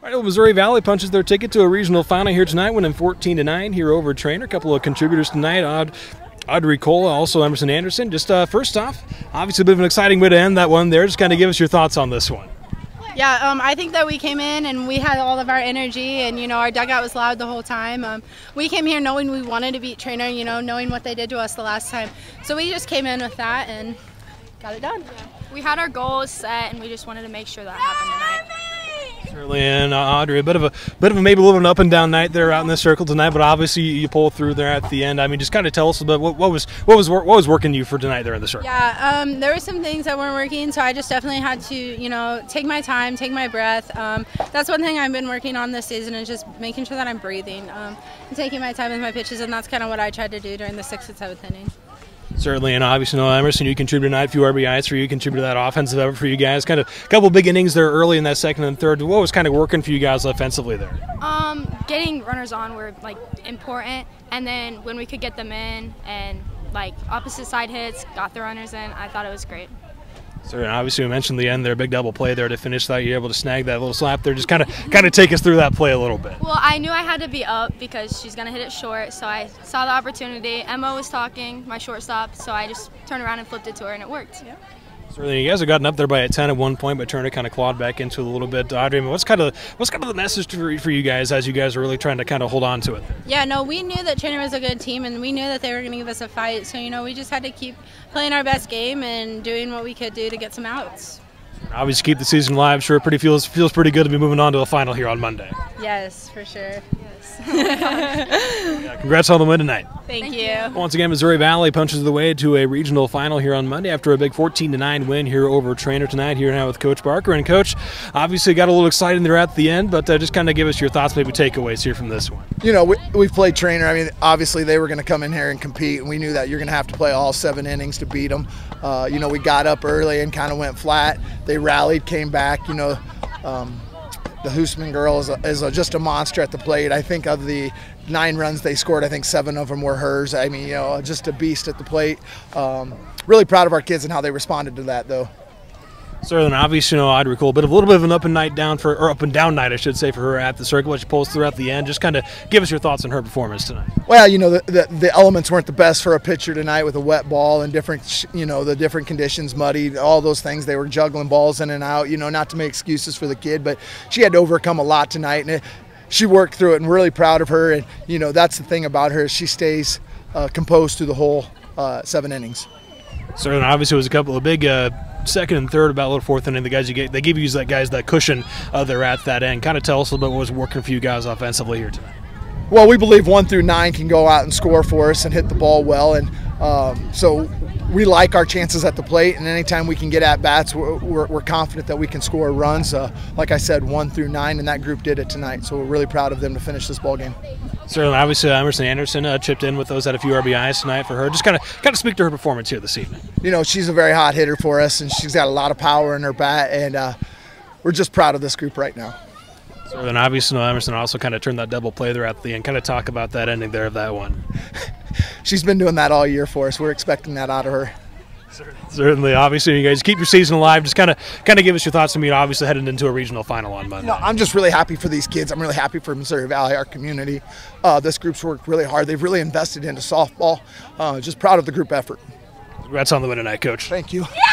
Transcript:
All right, well, Missouri Valley punches their ticket to a regional final here tonight, winning 14 to 9 here over Treynor. A couple of contributors tonight, Aud- Audrey Cole, also Emerson Anderson. Just uh, first off, obviously a bit of an exciting way to end that one there. Just kind of give us your thoughts on this one. Yeah, um, I think that we came in and we had all of our energy, and you know our dugout was loud the whole time. Um, we came here knowing we wanted to beat Treynor, you know, knowing what they did to us the last time. So we just came in with that and got it done. We had our goals set, and we just wanted to make sure that happened tonight. Certainly, and uh, Audrey, a bit of a bit of a maybe a little bit of an up and down night there out in the circle tonight, but obviously you pull through there at the end. I mean, just kind of tell us a bit what, what was what was what was working you for tonight there in the circle. Yeah, um, there were some things that weren't working, so I just definitely had to, you know, take my time, take my breath. Um, that's one thing I've been working on this season is just making sure that I'm breathing um, and taking my time with my pitches, and that's kind of what I tried to do during the sixth and seventh inning. Certainly, and obviously, no Emerson, you contributed a few RBIs for you, contributed that offensive effort for you guys. Kind of a couple big innings there early in that second and third. What was kind of working for you guys offensively there? Um, getting runners on were like important, and then when we could get them in and like opposite side hits, got the runners in, I thought it was great. So obviously, we mentioned the end there, big double play there to finish that. You're able to snag that little slap there. Just kind of kind of take us through that play a little bit. Well, I knew I had to be up because she's gonna hit it short, so I saw the opportunity. Emma was talking, my shortstop, so I just turned around and flipped it to her, and it worked. Certainly, you guys have gotten up there by a 10 at one point, but Treynor kind of clawed back into it a little bit. Audrey, what's kind of what's kind of the message for, for you guys as you guys are really trying to kind of hold on to it? Yeah, no, we knew that Treynor was a good team, and we knew that they were going to give us a fight. So you know, we just had to keep playing our best game and doing what we could do to get some outs. Obviously, keep the season alive. Sure, pretty feels feels pretty good to be moving on to a final here on Monday. Yes, for sure. Yeah, congrats on the win tonight. Thank, you. Once again, Missouri Valley punches the way to a regional final here on Monday after a big 14 to 9 win here over Treynor tonight. Here now with Coach Barker and Coach. Obviously, got a little excited there at the end, but uh, just kind of give us your thoughts, maybe takeaways here from this one. you know, we, we've played Treynor. I mean, obviously they were going to come in here and compete, and we knew that you're going to have to play all seven innings to beat them. Uh, you know, we got up early and kind of went flat. They rallied, came back. You know, um, the Hoosman girl is, a, is a, just a monster at the plate. I think of the nine runs they scored, I think seven of them were hers. I mean, you know, just a beast at the plate. Um, really proud of our kids and how they responded to that, though. Certainly, obviously, you know, Audrey Cole, but a little bit of an up and night down for, or up and down night, I should say, for her at the circle. What she pulls through at the end. Just kind of give us your thoughts on her performance tonight. Well, you know, the, the, the elements weren't the best for a pitcher tonight with a wet ball and different, you know, the different conditions, muddy, all those things. They were juggling balls in and out, you know, not to make excuses for the kid, but she had to overcome a lot tonight. And it, she worked through it and really proud of her. And, you know, that's the thing about her is she stays uh, composed through the whole uh, seven innings. Certainly, obviously, it was a couple of big uh, second and third, about a little fourth inning. The guys you get, they give you that guys that cushion uh, there at that end. Kind of tell us a little bit what was working for you guys offensively here tonight. Well, we believe one through nine can go out and score for us and hit the ball well, and um, so we like our chances at the plate. And anytime we can get at bats, we're, we're, we're confident that we can score runs. Uh, like I said, one through nine, and that group did it tonight. So we're really proud of them to finish this ball game. Certainly, obviously, Emerson Anderson uh, chipped in with those, had a few RBIs tonight for her. Just kind of kind of speak to her performance here this evening. You know, she's a very hot hitter for us, and she's got a lot of power in her bat, and uh, we're just proud of this group right now. So then, obviously, Emerson also kind of turned that double play there at the end. Kind of talk about that ending there of that one. She's been doing that all year for us. We're expecting that out of her. Certainly, obviously, you guys keep your season alive. Just kind of kind of give us your thoughts. I mean, obviously, heading into a regional final on Monday. No, I'm just really happy for these kids. I'm really happy for Missouri Valley, our community. Uh, this group's worked really hard. They've really invested into softball. Uh, just proud of the group effort. Congrats on the win tonight, Coach. Thank you. Yeah!